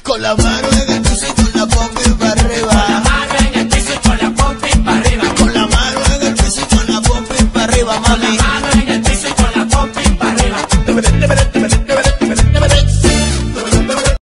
Con la mano en el piso y con la pompi para arriba. Con la mano en el piso y con la pompi para arriba. Con la mano en el piso y con la pompi para arriba, mami.